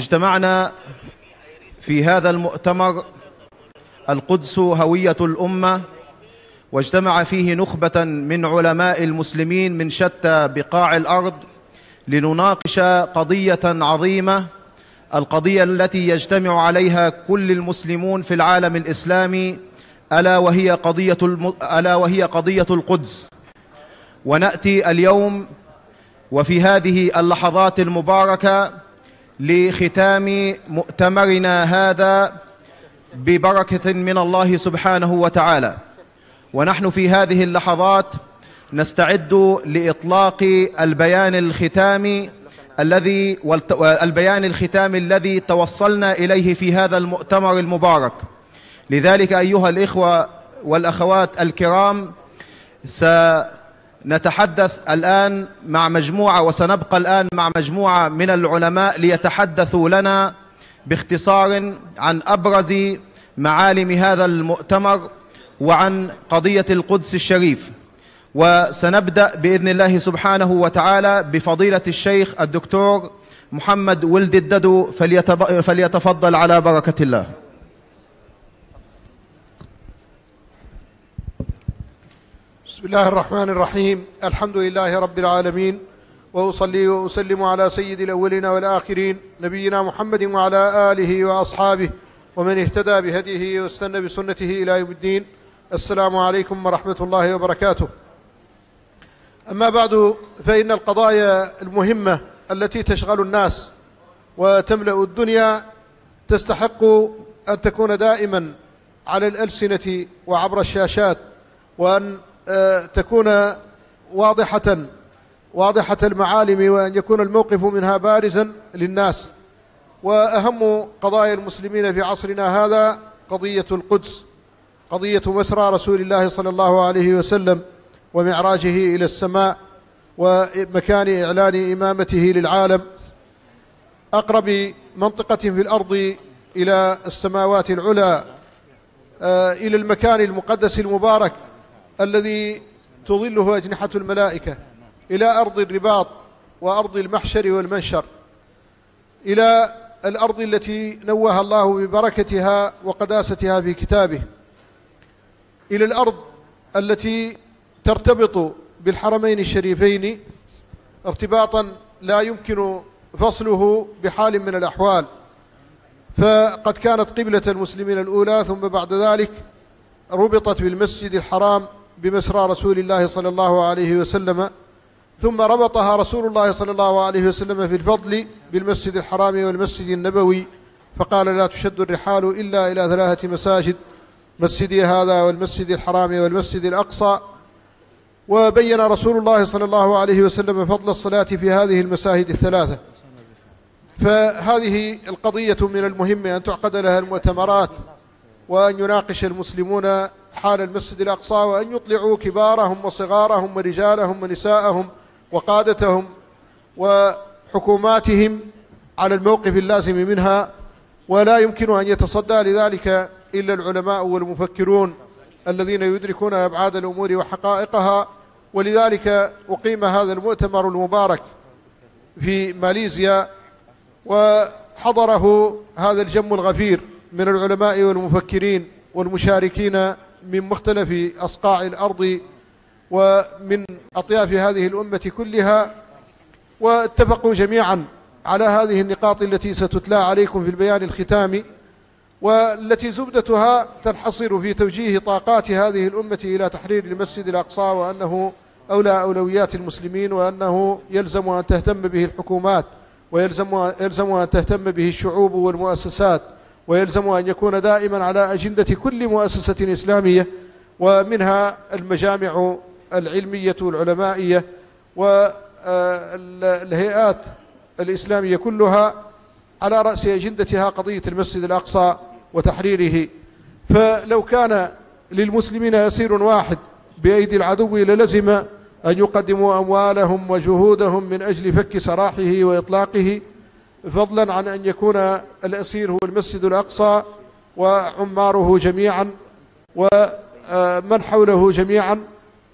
اجتمعنا في هذا المؤتمر القدس هوية الأمة واجتمع فيه نخبة من علماء المسلمين من شتى بقاع الأرض لنناقش قضية عظيمة القضية التي يجتمع عليها كل المسلمون في العالم الإسلامي ألا وهي قضية الم... ألا وهي قضية القدس. ونأتي اليوم وفي هذه اللحظات المباركة لختام مؤتمرنا هذا ببركة من الله سبحانه وتعالى. ونحن في هذه اللحظات نستعد لإطلاق البيان الختامي الذي البيان الختامي الذي توصلنا إليه في هذا المؤتمر المبارك. لذلك أيها الإخوة والأخوات الكرام سنتحدث الآن مع مجموعة وسنبقى الآن مع مجموعة من العلماء ليتحدثوا لنا باختصار عن أبرز معالم هذا المؤتمر وعن قضية القدس الشريف. وسنبدأ بإذن الله سبحانه وتعالى بفضيلة الشيخ الدكتور محمد ولد الددو فليتفضل على بركة الله. بسم الله الرحمن الرحيم. الحمد لله رب العالمين. وأصلي وأسلم على سيد الأولين والآخرين نبينا محمد وعلى آله وأصحابه ومن اهتدى بهديه واستنى بسنته إلى يوم الدين. السلام عليكم ورحمة الله وبركاته. أما بعد فإن القضايا المهمة التي تشغل الناس وتملأ الدنيا تستحق أن تكون دائما على الألسنة وعبر الشاشات وأن تكون واضحة واضحة المعالم وأن يكون الموقف منها بارزا للناس. وأهم قضايا المسلمين في عصرنا هذا قضية القدس قضية مسرى رسول الله صلى الله عليه وسلم ومعراجه إلى السماء ومكان إعلان إمامته للعالم. أقرب منطقة في الأرض إلى السماوات العلى إلى المكان المقدس المبارك الذي تظله أجنحة الملائكة إلى أرض الرباط وأرض المحشر والمنشر إلى الأرض التي نوه الله ببركتها وقداستها في كتابه إلى الأرض التي ترتبط بالحرمين الشريفين ارتباطا لا يمكن فصله بحال من الأحوال. فقد كانت قبلة المسلمين الأولى ثم بعد ذلك ربطت بالمسجد الحرام بمسرى رسول الله صلى الله عليه وسلم ثم ربطها رسول الله صلى الله عليه وسلم في الفضل بالمسجد الحرام والمسجد النبوي فقال لا تشد الرحال إلا إلى ثلاثة مساجد مسجدي هذا والمسجد الحرام والمسجد الأقصى. وبين رسول الله صلى الله عليه وسلم فضل الصلاة في هذه المساجد الثلاثة. فهذه القضية من المهم أن تعقد لها المؤتمرات وأن يناقش المسلمون حال المسجد الأقصى وأن يطلعوا كبارهم وصغارهم ورجالهم ونساءهم وقادتهم وحكوماتهم على الموقف اللازم منها ولا يمكن أن يتصدى لذلك إلا العلماء والمفكرون الذين يدركون أبعاد الأمور وحقائقها. ولذلك أقيم هذا المؤتمر المبارك في ماليزيا وحضره هذا الجم الغفير من العلماء والمفكرين والمشاركين من مختلف أصقاع الأرض ومن أطياف هذه الأمة كلها واتفقوا جميعا على هذه النقاط التي ستتلى عليكم في البيان الختامي والتي زبدتها تنحصر في توجيه طاقات هذه الأمة إلى تحرير المسجد الأقصى وأنه أولى أولويات المسلمين وأنه يلزم أن تهتم به الحكومات ويلزم يلزم أن تهتم به الشعوب والمؤسسات. ويلزم أن يكون دائما على أجندة كل مؤسسة إسلامية ومنها المجامع العلمية والعلمائية والهيئات الإسلامية كلها على رأس أجندتها قضية المسجد الأقصى وتحريره. فلو كان للمسلمين يسير واحد بأيدي العدو للزم أن يقدموا أموالهم وجهودهم من أجل فك سراحه وإطلاقه فضلا عن أن يكون الأسير هو المسجد الأقصى وعماره جميعا ومن حوله جميعا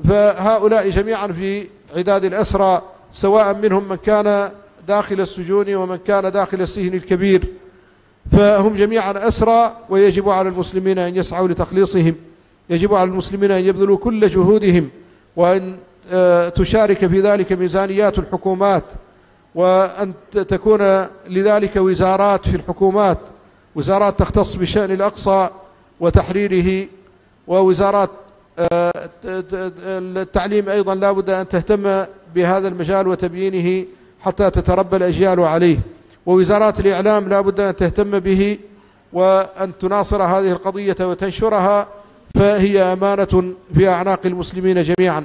فهؤلاء جميعا في عداد الأسرى سواء منهم من كان داخل السجون ومن كان داخل السجن الكبير. فهم جميعا أسرى ويجب على المسلمين أن يسعوا لتخليصهم. يجب على المسلمين أن يبذلوا كل جهودهم وأن آه، تشارك في ذلك ميزانيات الحكومات. وأن تكون لذلك وزارات في الحكومات وزارات تختص بشأن الأقصى وتحريره ووزارات آه، التعليم أيضا لا بد أن تهتم بهذا المجال وتبيينه حتى تتربى الأجيال عليه. ووزارات الإعلام لا بد أن تهتم به وأن تناصر هذه القضية وتنشرها فهي أمانة في أعناق المسلمين جميعا.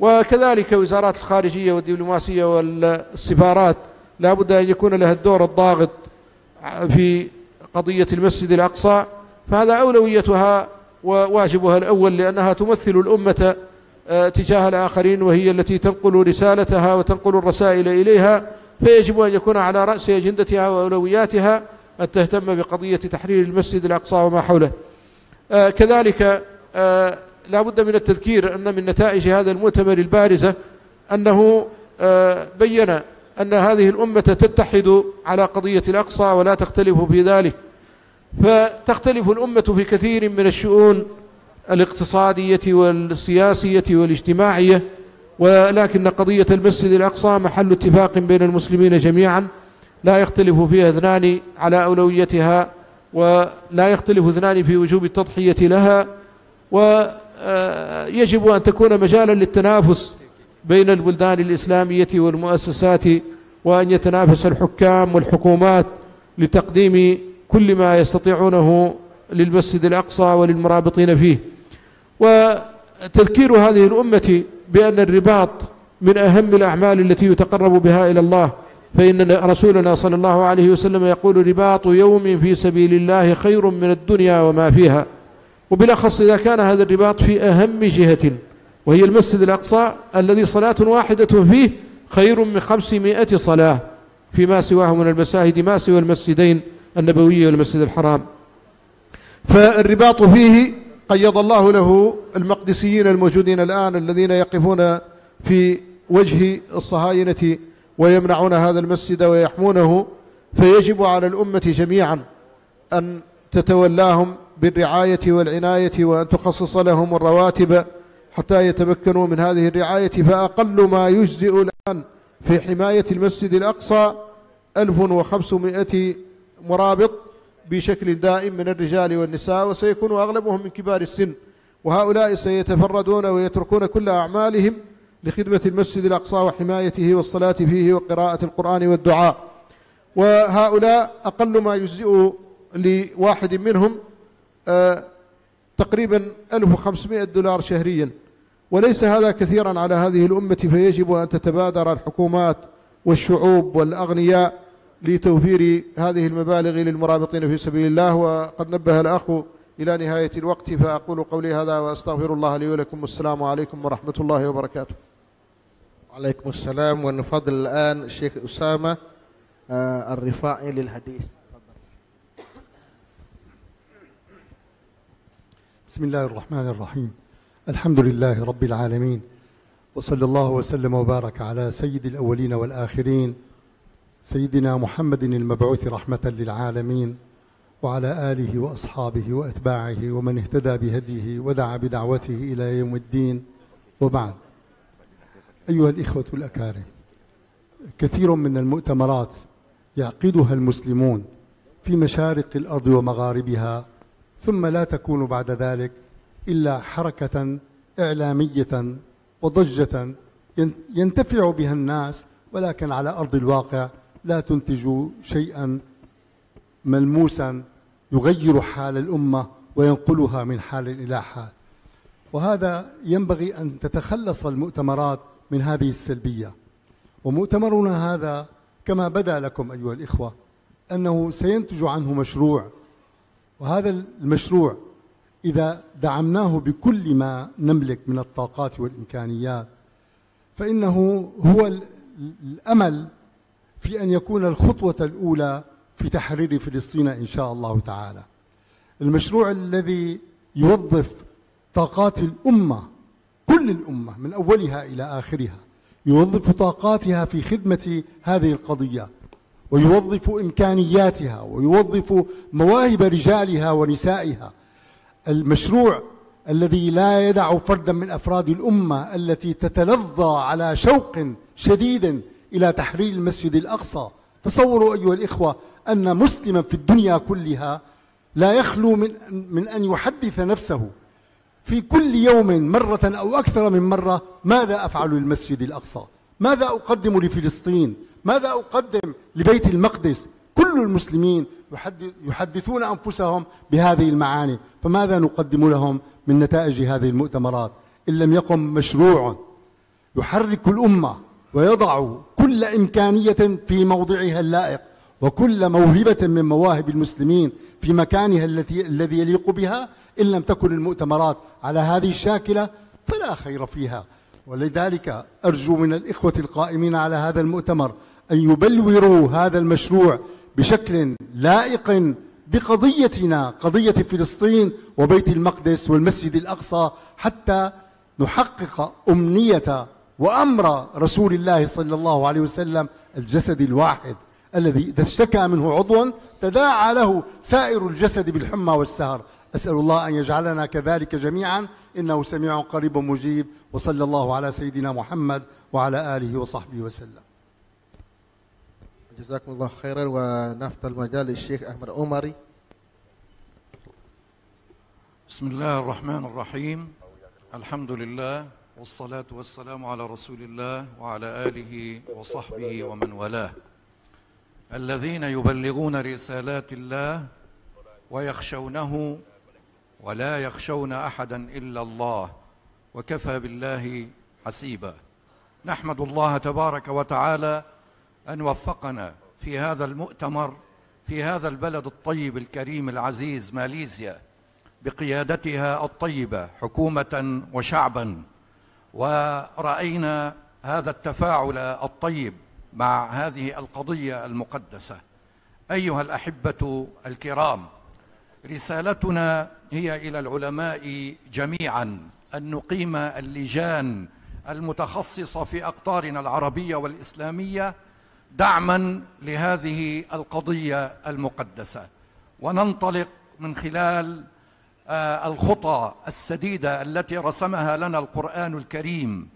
وكذلك وزارات الخارجية والدبلوماسية والسفارات لا بد أن يكون لها الدور الضاغط في قضية المسجد الأقصى فهذا أولويتها وواجبها الأول لأنها تمثل الأمة آه، تجاه الآخرين وهي التي تنقل رسالتها وتنقل الرسائل إليها فيجب أن يكون على رأس أجندتها وأولوياتها أن تهتم بقضية تحرير المسجد الأقصى وما حوله. آه، كذلك آه، لا بد من التذكير أن من نتائج هذا المؤتمر البارزة أنه بين أن هذه الأمة تتحد على قضية الأقصى ولا تختلف في ذلك. فتختلف الأمة في كثير من الشؤون الاقتصادية والسياسية والاجتماعية ولكن قضية المسجد الأقصى محل اتفاق بين المسلمين جميعا لا يختلف فيها اثنان على أولويتها ولا يختلف اثنان في وجوب التضحية لها ويجب أن تكون مجالا للتنافس بين البلدان الإسلامية والمؤسسات وأن يتنافس الحكام والحكومات لتقديم كل ما يستطيعونه للمسجد الأقصى وللمرابطين فيه. وتذكير هذه الأمة بأن الرباط من أهم الأعمال التي يتقرب بها إلى الله فإن رسولنا صلى الله عليه وسلم يقول رباط يوم في سبيل الله خير من الدنيا وما فيها. وبالأخص إذا كان هذا الرباط في أهم جهة وهي المسجد الأقصى الذي صلاة واحدة فيه خير من خمسمائة صلاة فيما سواه من المساجد ما سوى المسجدين النبوي والمسجد الحرام. فالرباط فيه قيض الله له المقدسيين الموجودين الآن الذين يقفون في وجه الصهاينة ويمنعون هذا المسجد ويحمونه فيجب على الأمة جميعا أن تتولاهم بالرعاية والعناية وأن تخصص لهم الرواتب حتى يتمكنوا من هذه الرعاية فأقل ما يجزئ الآن في حماية المسجد الأقصى 1500 مرابط بشكل دائم من الرجال والنساء وسيكون أغلبهم من كبار السن. وهؤلاء سيتفردون ويتركون كل أعمالهم لخدمة المسجد الأقصى وحمايته والصلاة فيه وقراءة القرآن والدعاء. وهؤلاء أقل ما يجزئ لواحد منهم تقريبا 1500 دولار شهريا. وليس هذا كثيرا على هذه الأمة فيجب أن تتبادر الحكومات والشعوب والأغنياء لتوفير هذه المبالغ للمرابطين في سبيل الله. وقد نبه الأخ إلى نهاية الوقت فأقول قولي هذا وأستغفر الله لي ولكم. والسلام عليكم ورحمة الله وبركاته. وعليكم السلام ونفضل الآن الشيخ أسامة آه، الرفاعي للحديث. بسم الله الرحمن الرحيم. الحمد لله رب العالمين. وصلى الله وسلم وبارك على سيد الأولين والآخرين سيدنا محمد المبعوث رحمة للعالمين وعلى آله وأصحابه وأتباعه ومن اهتدى بهديه ودعا بدعوته إلى يوم الدين. وبعد. أيها الإخوة الأكارم كثير من المؤتمرات يعقدها المسلمون في مشارق الأرض ومغاربها ثم لا تكون بعد ذلك إلا حركة إعلامية وضجة ينتفع بها الناس ولكن على أرض الواقع لا تنتج شيئا ملموسا يغير حال الأمة وينقلها من حال إلى حال. وهذا ينبغي أن تتخلص المؤتمرات من هذه السلبية. ومؤتمرنا هذا كما بدا لكم أيها الإخوة أنه سينتج عنه مشروع وهذا المشروع إذا دعمناه بكل ما نملك من الطاقات والإمكانيات فإنه هو الأمل في أن يكون الخطوة الأولى في تحرير فلسطين إن شاء الله تعالى. المشروع الذي يوظف طاقات الأمة كل الأمة من أولها إلى آخرها يوظف طاقاتها في خدمة هذه القضية. ويوظف إمكانياتها ويوظف مواهب رجالها ونسائها. المشروع الذي لا يدع فردا من أفراد الأمة التي تتلظى على شوق شديد إلى تحرير المسجد الأقصى. تصوروا أيها الإخوة أن مسلما في الدنيا كلها لا يخلو من, من أن يحدث نفسه. في كل يوم مرة أو أكثر من مرة ماذا أفعل للمسجد الأقصى؟ ماذا أقدم لفلسطين؟ ماذا أقدم لبيت المقدس؟ كل المسلمين يحدثون أنفسهم بهذه المعاني فماذا نقدم لهم من نتائج هذه المؤتمرات؟ إن لم يقم مشروع يحرك الأمة ويضع كل إمكانية في موضعها اللائق وكل موهبة من مواهب المسلمين في مكانها التي الذي يليق بها إن لم تكن المؤتمرات على هذه الشاكلة فلا خير فيها. ولذلك أرجو من الإخوة القائمين على هذا المؤتمر أن يبلوروا هذا المشروع بشكل لائق بقضيتنا قضية فلسطين وبيت المقدس والمسجد الأقصى حتى نحقق أمنية وأمر رسول الله صلى الله عليه وسلم الجسد الواحد الذي إذا اشتكى منه عضو تداعى له سائر الجسد بالحمى والسهر. أسأل الله أن يجعلنا كذلك جميعا. إنه سميع قريب مجيب. وصلى الله على سيدنا محمد وعلى آله وصحبه وسلم. جزاكم الله خيرا. ونفتح المجال للشيخ أحمد عمري. بسم الله الرحمن الرحيم. الحمد لله والصلاة والسلام على رسول الله وعلى آله وصحبه ومن والاه. الذين يبلغون رسالات الله ويخشونه ولا يخشون احدا إلا الله وكفى بالله حسيبا. نحمد الله تبارك وتعالى أن وفقنا في هذا المؤتمر في هذا البلد الطيب الكريم العزيز ماليزيا بقيادتها الطيبة حكومة وشعبا. ورأينا هذا التفاعل الطيب مع هذه القضية المقدسة. أيها الأحبة الكرام رسالتنا هي إلى العلماء جميعا أن نقيم اللجان المتخصصة في أقطارنا العربية والإسلامية دعما لهذه القضية المقدسة. وننطلق من خلال آه، الخطى السديدة التي رسمها لنا القرآن الكريم.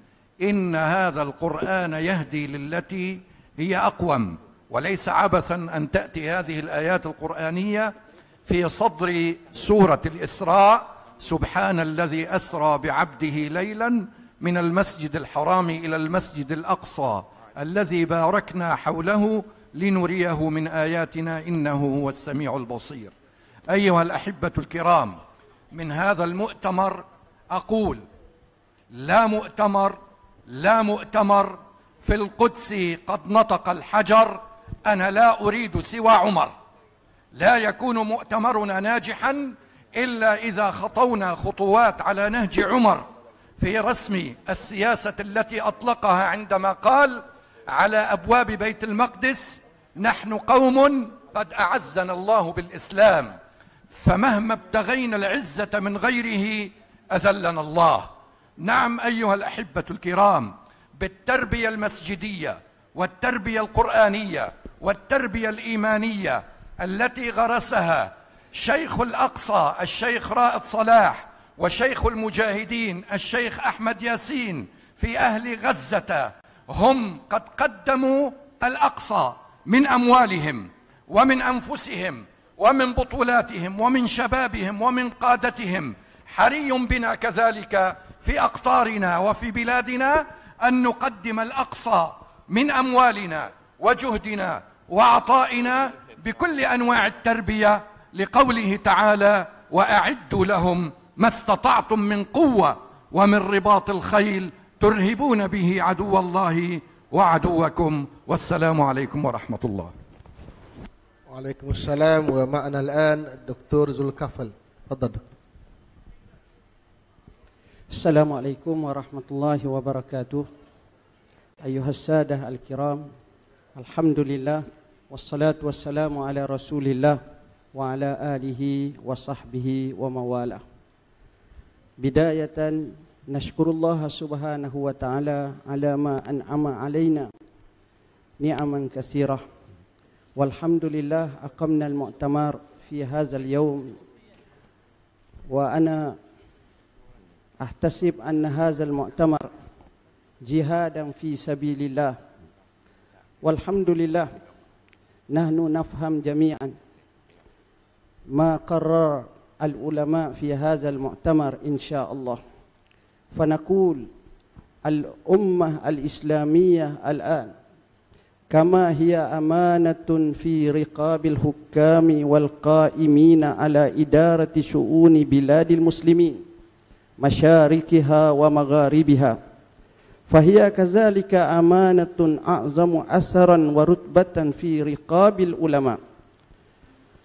إن هذا القرآن يهدي للتي هي أقوم. وليس عبثا أن تأتي هذه الآيات القرآنية في صدر سورة الإسراء. سبحان الذي أسرى بعبده ليلا من المسجد الحرام إلى المسجد الأقصى. الذي باركنا حوله لنريه من آياتنا إنه هو السميع البصير. أيها الأحبة الكرام من هذا المؤتمر أقول لا مؤتمر لا مؤتمر في القدس قد نطق الحجر أنا لا أريد سوى عمر. لا يكون مؤتمرنا ناجحا إلا إذا خطونا خطوات على نهج عمر في رسم السياسة التي أطلقها عندما قال على أبواب بيت المقدس نحن قوم قد أعزنا الله بالإسلام فمهما ابتغينا العزة من غيره أذلنا الله. نعم أيها الأحبة الكرام بالتربية المسجدية والتربية القرآنية والتربية الإيمانية التي غرسها شيخ الأقصى الشيخ رائد صلاح وشيخ المجاهدين الشيخ أحمد ياسين في أهل غزة هم قد قدموا الأقصى من أموالهم ومن أنفسهم ومن بطولاتهم ومن شبابهم ومن قادتهم. حري بنا كذلك في أقطارنا وفي بلادنا أن نقدم الأقصى من أموالنا وجهدنا وعطائنا بكل أنواع التربية لقوله تعالى وأعدوا لهم ما استطعتم من قوة ومن رباط الخيل ترهبون به عدو الله وعدوكم والسلام عليكم ورحمة الله. وعليكم السلام ومعنا الآن الدكتور ذو الكفل تفضل السلام عليكم ورحمة الله وبركاته. أيها السادة الكرام الحمد لله والصلاة والسلام على رسول الله وعلى آله وصحبه ومواله بداية نشكر الله سبحانه وتعالى على ما أنعم علينا نعما كثيرة والحمد لله أقمنا المؤتمر في هذا اليوم وأنا أحتسب أن هذا المؤتمر جهادا في سبيل الله والحمد لله نحن نفهم جميعا ما قرر العلماء في هذا المؤتمر إن شاء الله فنقول الأمة الإسلامية الآن كما هي أمانة في رقاب الحكام والقائمين على إدارة شؤون بلاد المسلمين مشاركها ومغاربها. فهي كذلك أمانة أعظم أثرا ورتبة في رقاب العلماء.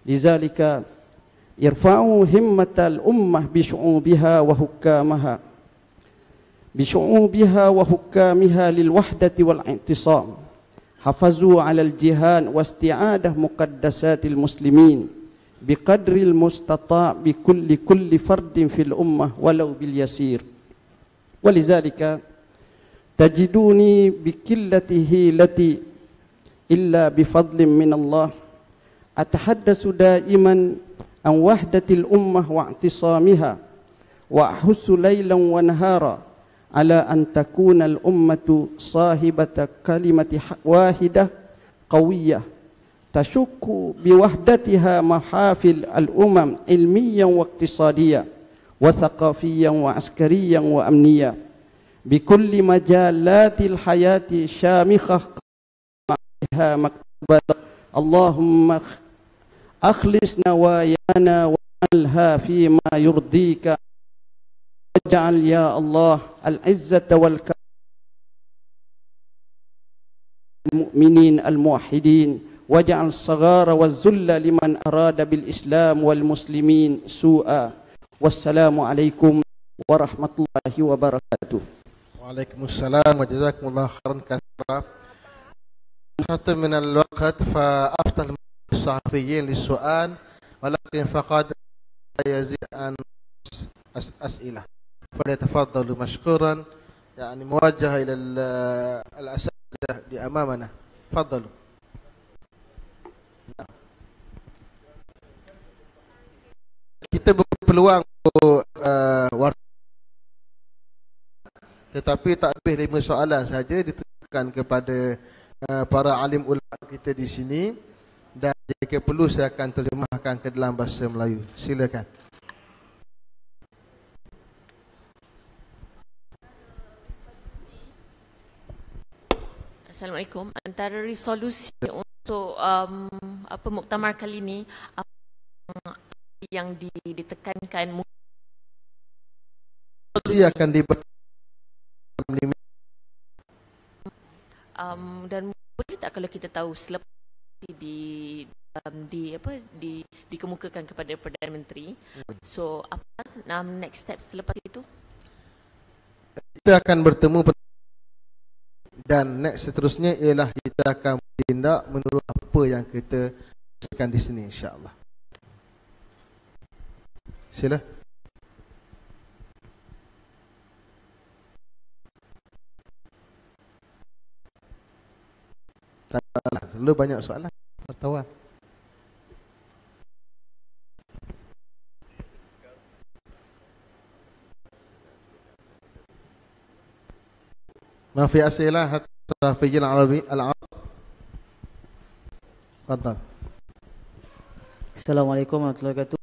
لذلك يرفعوا همة الأمة بشعوبها وحكامها. بشعوبها وحكامها للوحدة والاعتصام حفظوا على الجهاد واستعادة مقدسات المسلمين بقدر المستطاع بكل كل فرد في الأمة ولو باليسير. ولذلك تجدوني بكلة هيلتي إلا بفضل من الله. أتحدث دائما عن وحدة الأمة واعتصامها وأحس ليلا ونهارا على أن تكون الأمة صاحبة كلمة واحدة قوية تشك بوحدتها محافل الأمم علميا واقتصاديا وثقافيا وعسكريا وأمنيا بكل مجالات الحياة الشامخة معها مكتبة اللهم أخلص نوايانا وأنلها فيما يرضيك واجعل يا الله العزة والكرم المؤمنين الموحدين واجعل الصغار والذل لمن أراد بالإسلام والمسلمين سوءا والسلام عليكم ورحمة الله وبركاته وعليكم السلام وجزاكم الله خيرا كثيرا حتى من الوقت فأفتح الصحفيين للسؤال ولكن فقط يزيد عن أسئلة فليتفضلوا مشكورا يعني موجهة إلى الأساتذة اللي أمامنا تفضلوا kita berpeluang untuk uh, tetapi tak lebih lima soalan saja ditujukan kepada uh, para alim ulama kita di sini dan jika perlu saya akan terjemahkan ke dalam bahasa Melayu. Silakan. Assalamualaikum. Antara resolusi untuk um, apa muktamar kali ini yang ditekankan resolusi akan dibaca um, dan boleh tak kalau kita tahu selepas di um, di apa di dikemukakan kepada perdana menteri? So apa um, next steps selepas itu? Kita akan bertemu dan next seterusnya ialah kita akan bertindak menurut apa yang kita sebutkan di sini insya-Allah. Sila. Salah, selalu banyak soalan. Pertawan. ما في أسئلة حتى في العربي العرب تفضل Assalamualaikum warahmatullahi wabarakatuh.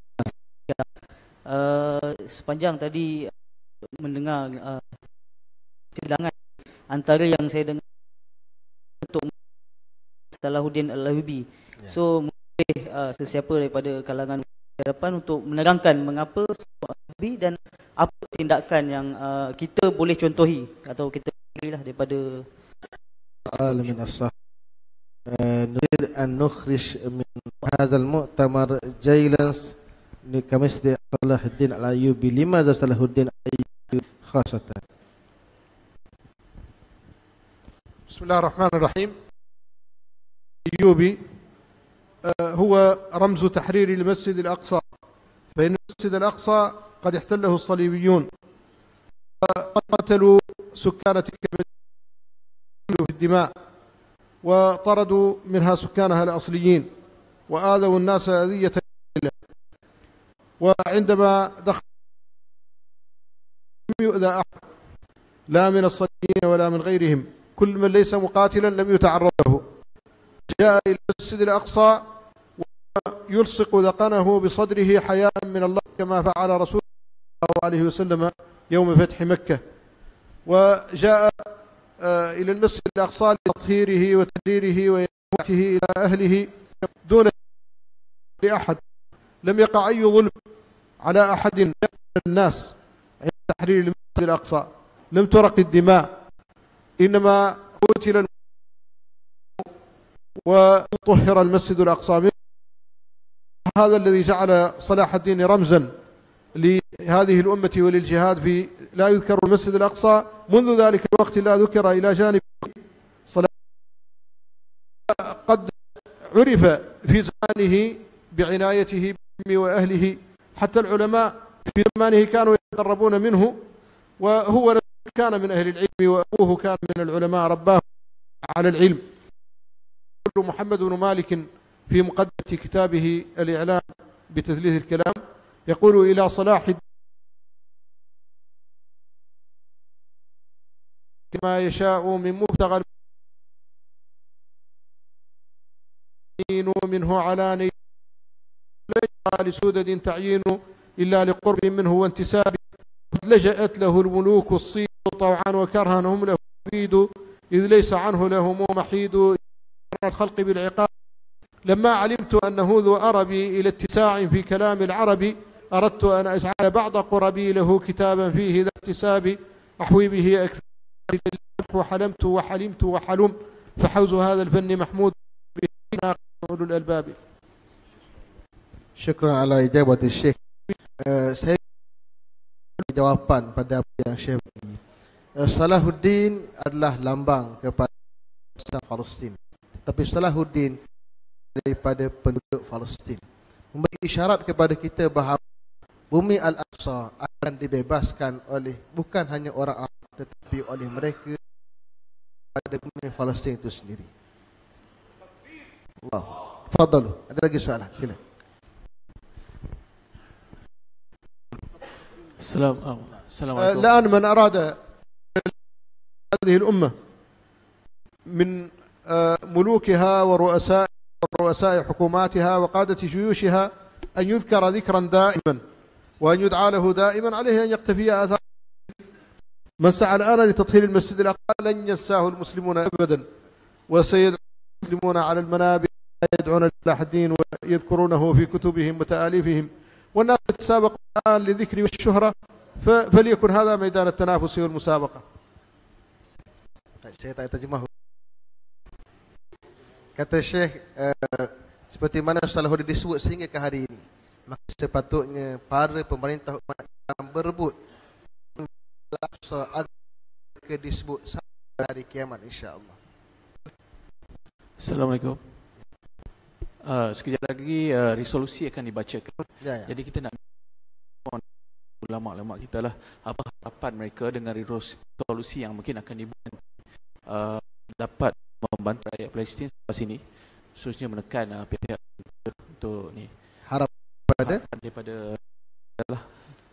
Uh, sepanjang tadi mendengar uh, sidangan antara yang saya dengar untuk Salahuddin Al-Lahubi. Yeah. So boleh uh, sesiapa daripada kalangan hadapan untuk menerangkan mengapa Salahuddin dan apa tindakan yang uh, kita boleh contohi atau kita lah daripada من الصح نريد أن نخرج من هذا المؤتمر جيلا كمثل صلاح الدين الأيوبي لماذا صلاح الدين الأيوبي خاصة بسم الله الرحمن الرحيم الأيوبي هو رمز تحرير المسجد الأقصى فإن المسجد الأقصى قد احتله الصليبيون وقتلوا سكان تلك في الدماء وطردوا منها سكانها الأصليين وآذوا الناس أذية وعندما دخل لم يؤذى أحد لا من الصليين ولا من غيرهم كل من ليس مقاتلا لم يتعرض له جاء إلى المسجد الأقصى ويلصق ذقنه بصدره حياء من الله كما فعل رسول الله عليه وسلم. يوم فتح مكة وجاء آه، إلى المسجد الأقصى لتطهيره وتدريره وإعادته إلى أهله دون لأحد لم يقع أي ظلم على أحد من الناس عند تحرير المسجد الأقصى. لم ترق الدماء إنما قتل وطهر المسجد الأقصى. هذا الذي جعل صلاح الدين رمزا. لهذه الأمة وللجهاد في لا يذكر المسجد الأقصى منذ ذلك الوقت لا ذكر إلى جانب صلاح قد عرف في زمانه بعنايته وأهله حتى العلماء في زمانه كانوا يتقربون منه وهو كان من أهل العلم وأبوه كان من العلماء رباه على العلم. محمد بن مالك في مقدمة كتابه الإعلام بتثليث الكلام يقول إلى صلاح كما يشاء من مبتغى منه علاني ليس لسودد تعيين إلا لقرب منه وانتساب. لجأت له الملوك الصيد طوعا وكرها هم له يفيد إذ ليس عنه لهم محيد. الخلق بالعقاب. لما علمت أنه ذو أربي إلى اتساع في كلام العرب أردت أن أجعل بعض قربي له كتابا فيه ذا اكتساب أحوي به أكثر وحلمت وحلمت وحلم فحوز هذا الفن محمود أولو الألباب شكرا على إجابة الشيخ uh, saya jawapan pada apa yang Syekh bagi. Uh, Salahuddin adalah lambang kepada Palestin. Tapi Salahuddin daripada penduduk Palestin. Memberi isyarat kepada kita bahawa bumi Al-Aqsa akan dibebaskan oleh bukan hanya orang Arab tetapi oleh mereka pada bumi Palestin itu sendiri. Allah. Fadalu. Ada lagi soalan? Sila. السلام السلام عليكم الآن من أراد هذه الأمة من آه، ملوكها ورؤساء ورؤساء حكوماتها وقادة جيوشها أن يذكر ذكرا دائما وأن يدعى له دائما عليه أن يقتفي آثار من سعى الآن لتطهير المسجد الأقصى لن ينساه المسلمون أبدا. وسيدعو المسلمون على المنابر يدعون لله الدين ويذكرونه في كتبهم وتآليفهم. والناس يتسابقون الآن لذكر والشهرة فليكن هذا ميدان التنافس والمسابقة. Saya tak terjemah. Kata Syekh uh, seperti mana Salahuddin disebut sehingga ke hari ini? Maka sepatutnya para pemerintah umat yang berebut Al-Aqsa agar disebut sampai hari kiamat insya-Allah. Assalamualaikum. Uh, sekejap lagi uh, resolusi akan dibacakan. Ya, ya. Jadi kita nak ulama-ulama kita lah apa harapan mereka dengan resolusi yang mungkin akan dibuat uh, dapat membantu rakyat Palestin sampai sini khususnya menekan uh, pihak untuk ni harap pada harapan daripada lah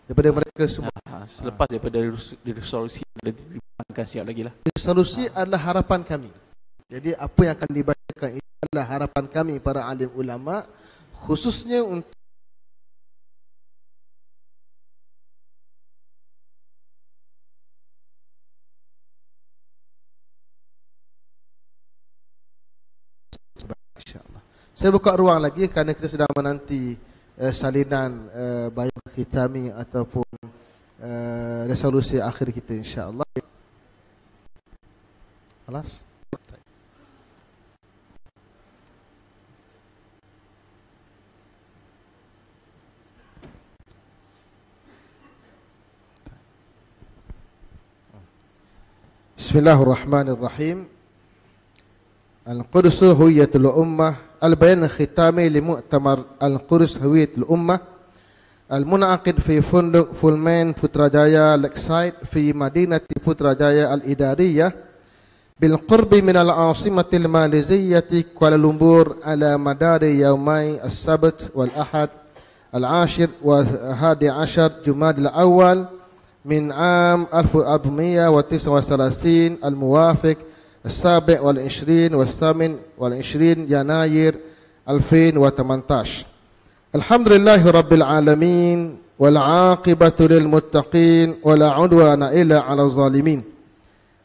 daripada mereka semua uh, selepas uh. daripada resolusi yang dibuatkan siap lagi lah resolusi uh. adalah harapan kami jadi apa yang akan dibacakan itu adalah harapan kami para alim ulama khususnya untuk Saya buka ruang lagi kerana kita sedang menanti uh, salinan uh, bayan khitami ataupun uh, resolusi akhir kita insya-Allah. Alas. Bismillahirrahmanirrahim. Huwiyatul ummah Al-Bayan Khitami li Mu'tamar Al-Quds huwiyatul ummah المنعقد في فندق فولمان بوتراجايا لكسايد في مدينة بوتراجايا الإدارية. بالقرب من العاصمة الماليزية كوالالمبور على مدار يومي السبت والأحد العاشر والحادي عشر جماد الأول من عام 1439 الموافق السابع والعشرين والثامن والعشرين يناير 2018 الحمد لله رب العالمين والعاقبة للمتقين ولا عدوان إلا على الظالمين.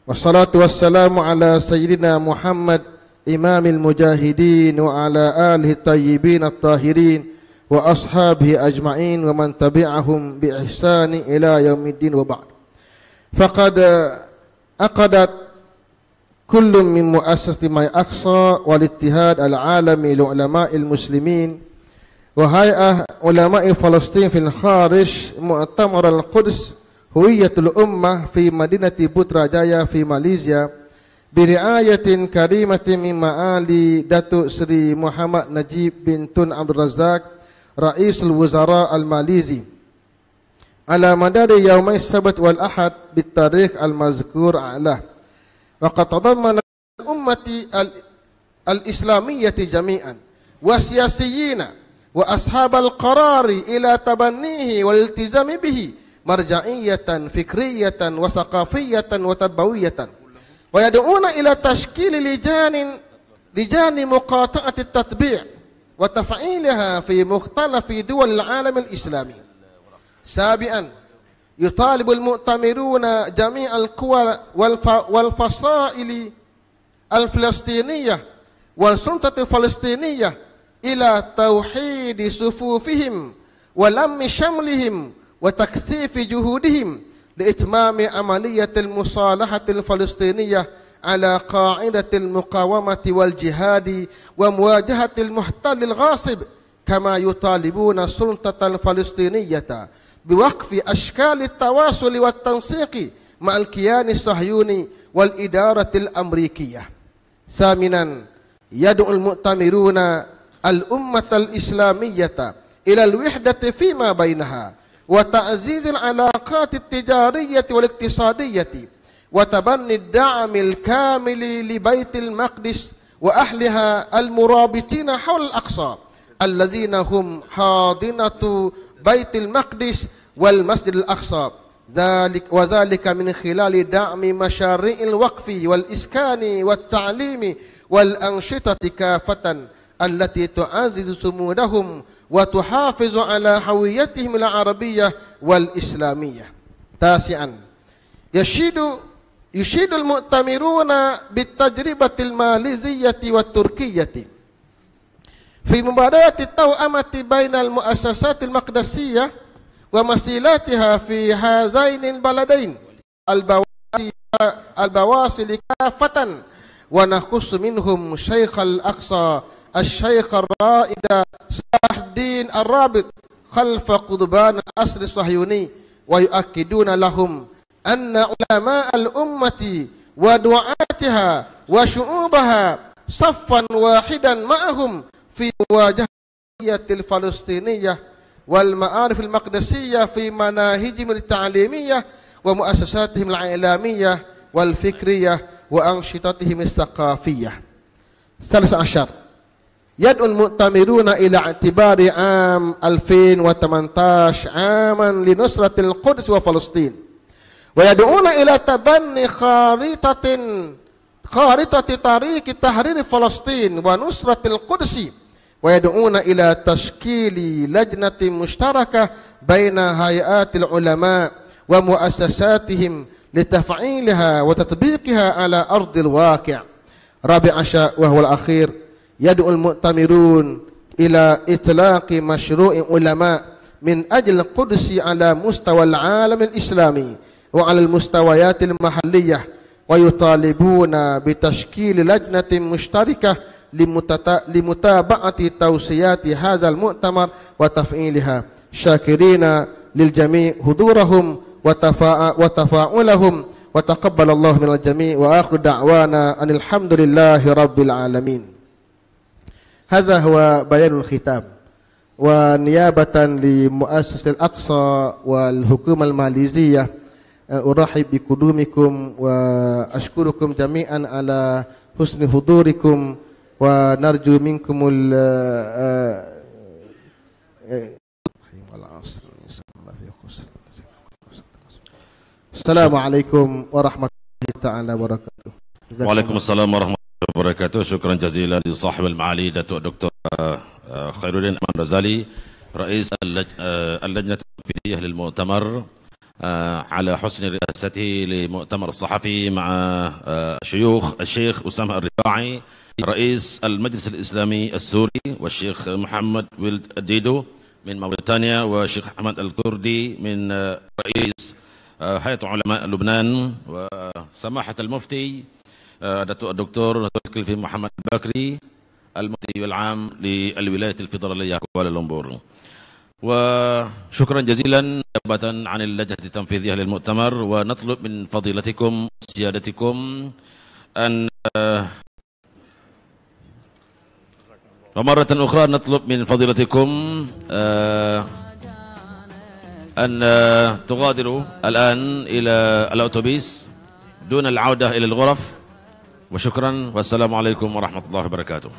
والصلاة والسلام على سيدنا محمد إمام المجاهدين وعلى آله الطيبين الطاهرين وأصحابه أجمعين ومن تبعهم بإحسان إلى يوم الدين وبعد. فقد أقدت كل من مؤسسة ماي أقصى والاتحاد العالمي لعلماء المسلمين. وهيئة علماء فلسطين في الخارج مؤتمر القدس هوية الأمة في مدينة بوتراجايا في ماليزيا برعاية كريمة من معالي داتو سري محمد نجيب بن تون عبد الرزاق رئيس الوزراء الماليزي. على مدار يومي السبت والأحد بالتاريخ المذكور أعلاه وقد تضمن الأمة الإسلامية جميعا وسياسيين وأصحاب القرار إلى تبنيه والالتزام به مرجعية فكرية وثقافية وتربوية. ويدعون إلى تشكيل لجان لجان مقاطعة التطبيع وتفعيلها في مختلف دول العالم الإسلامي. سابعا يطالب المؤتمرون جميع القوى والفصائل الفلسطينية والسلطة الفلسطينية إلى توحيد صفوفهم ولم شملهم وتكثيف جهودهم لإتمام عملية المصالحة الفلسطينية على قاعدة المقاومة والجهاد ومواجهة المحتل الغاصب كما يطالبون السلطة الفلسطينية. بوقف أشكال التواصل والتنسيق مع الكيان الصهيوني والإدارة الأمريكية. ثامنا يدعو المؤتمرون الأمة الإسلامية إلى الوحدة فيما بينها وتعزيز العلاقات التجارية والاقتصادية وتبني الدعم الكامل لبيت المقدس وأهلها المرابطين حول الأقصى الذين هم حاضنة بيت المقدس والمسجد الأقصى. ذلك وذلك من خلال دعم مشاريع الوقف والإسكان والتعليم والأنشطة كافة التي تعزز صمودهم وتحافظ على هويتهم العربية والإسلامية. تاسعا. يشيد يشيد المؤتمرون بالتجربة الماليزية والتركية. في مبادرة التوأمة بين المؤسسات المقدسية ومسيلاتها في هذين البلدين البواصل كافة ونخص منهم شيخ الأقصى الشيخ الرائد صلاح الدين الرابط خلف قضبان الأسر الصهيوني ويؤكدون لهم أن علماء الأمة ودعاتها وشعوبها صفا واحدا معهم في مواجهة الفلسطينية والمعارف المقدسية في مناهجهم التعليمية ومؤسساتهم الإعلامية والفكرية وأنشطتهم الثقافية. ثالث عشر. يدعو المؤتمرون إلى اعتبار عام 2018 عاما لنصرة القدس وفلسطين ويدعون إلى تبني خارطة خارطة طريق تحرير فلسطين ونصرة القدس ويدعون إلى تشكيل لجنة مشتركة بين هيئات العلماء ومؤسساتهم لتفعيلها وتطبيقها على أرض الواقع. رابع عشر وهو الأخير يدعو المؤتمرون إلى إطلاق مشروع علماء من أجل القدس على مستوى العالم الإسلامي وعلى المستويات المحلية ويطالبون بتشكيل لجنة مشتركة لمتابعة توصيات هذا المؤتمر وتفعيلها. شاكرين للجميع حضورهم وتفاعلهم وتقبل الله من الجميع. وآخر دعوانا أن الحمد لله رب العالمين. هذا هو بيان الختام. ونيابة لمؤسسة الأقصى والحكومة الماليزية أرحب بقدومكم وأشكركم جميعا على حسن حضوركم. ونرجو منكم ال السلام عليكم ورحمة الله تعالى وبركاته. وعليكم السلام ورحمة الله وبركاته. شكرا جزيلا لصاحب المعالي دكتور خير الدين أمان رزالي رئيس اللجنة التنفيذية للمؤتمر على حسن رئاسته لمؤتمر الصحفي مع شيوخ الشيخ أسامة الرفاعي رئيس المجلس الإسلامي السوري والشيخ محمد ولد الديدو من موريتانيا والشيخ أحمد الكردي من رئيس هيئة علماء لبنان. وسماحة المفتي الدكتور الكلفي محمد البكري المفتي العام للولاية الفيدرالية كوالالمبور. وشكرا جزيلا نيابة عن اللجنة التنفيذية للمؤتمر. ونطلب من فضيلتكم سيادتكم أن ومرة أخرى نطلب من فضيلتكم أن تغادروا الآن إلى الأوتوبيس دون العودة إلى الغرف. وشكرا والسلام عليكم ورحمة الله وبركاته.